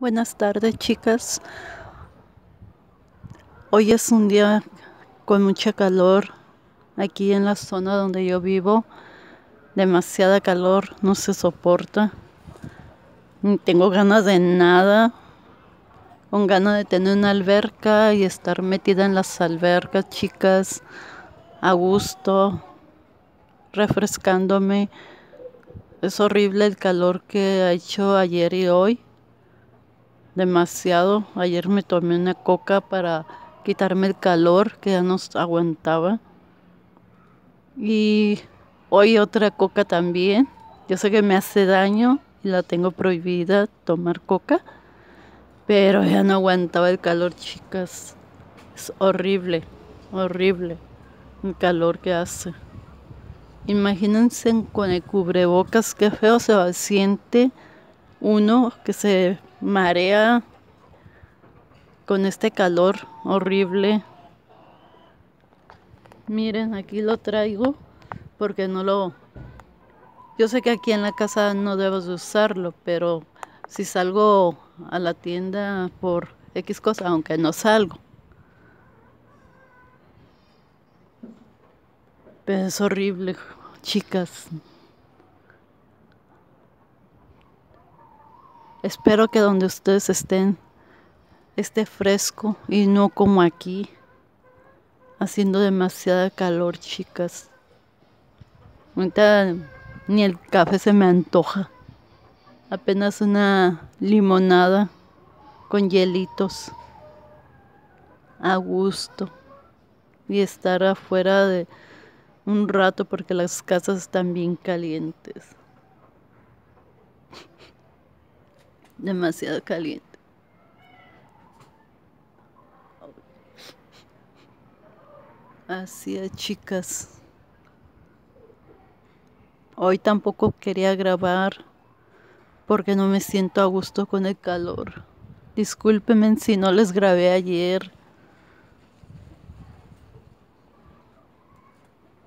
Buenas tardes, chicas. Hoy es un día con mucha calor aquí en la zona donde yo vivo. Demasiada calor, no se soporta. Tengo ganas de nada. Con ganas de tener una alberca y estar metida en las albercas, chicas, a gusto, refrescándome. Es horrible el calor que ha hecho ayer y hoy demasiado. Ayer me tomé una coca para quitarme el calor que ya no aguantaba. Y hoy otra coca también. Yo sé que me hace daño y la tengo prohibida tomar coca. Pero ya no aguantaba el calor, chicas. Es horrible, horrible el calor que hace. Imagínense con el cubrebocas, qué feo se siente uno que se marea con este calor horrible. Miren, aquí lo traigo porque no lo... Yo sé que aquí en la casa no debo de usarlo, pero si salgo a la tienda por X cosa, aunque no salgo. Pero es horrible, chicas. Espero que donde ustedes estén esté fresco y no como aquí, haciendo demasiada calor, chicas. Ahorita ni el café se me antoja. Apenas una limonada con hielitos. A gusto. Y estar afuera de un rato porque las casas están bien calientes. Demasiado caliente. Así es, chicas. Hoy tampoco quería grabar porque no me siento a gusto con el calor. Discúlpenme si no les grabé ayer.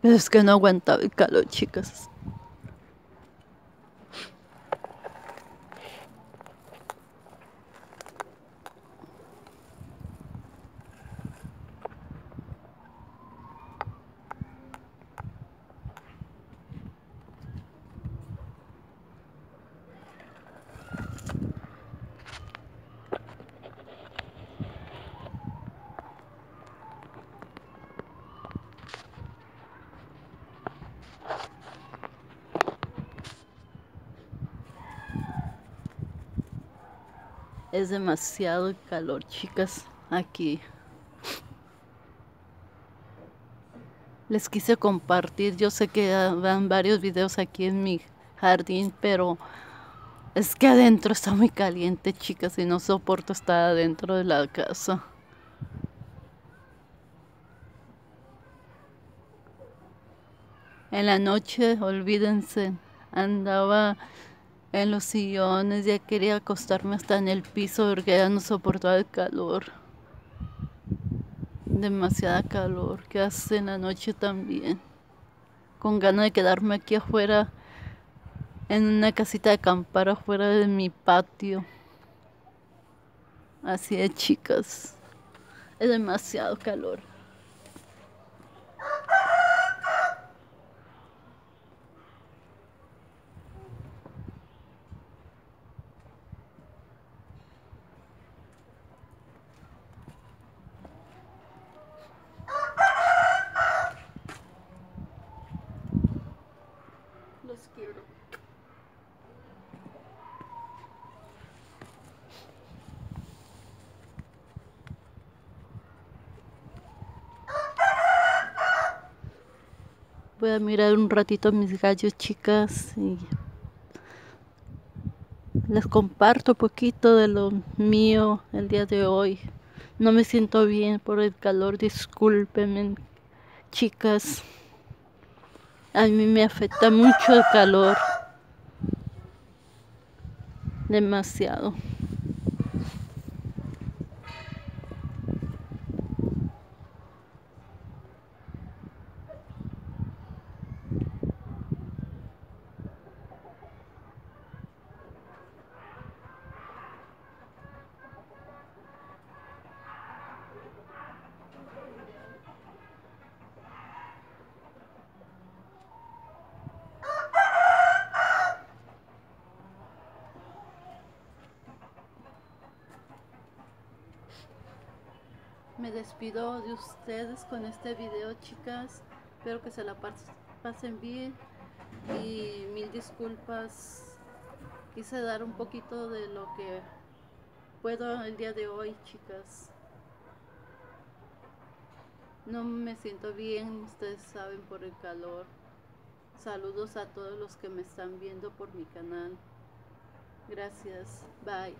Pero es que no aguantaba el calor, chicas. Es demasiado calor, chicas, aquí. Les quise compartir, yo sé que van varios videos aquí en mi jardín, pero es que adentro está muy caliente, chicas, y no soporto estar adentro de la casa. En la noche, olvídense, andaba en los sillones, ya quería acostarme hasta en el piso porque ya no soportaba el calor. Demasiada calor que hace en la noche también. Con ganas de quedarme aquí afuera, en una casita de acampar afuera de mi patio. Así de chicas. Es demasiado calor. Voy a mirar un ratito mis gallos, chicas, y les comparto poquito de lo mío el día de hoy. No me siento bien por el calor, discúlpenme, chicas. A mí me afecta mucho el calor. Demasiado. Me despido de ustedes con este video, chicas. Espero que se la pasen bien y mil disculpas. Quise dar un poquito de lo que puedo el día de hoy, chicas. No me siento bien, ustedes saben, por el calor. Saludos a todos los que me están viendo por mi canal. Gracias. Bye.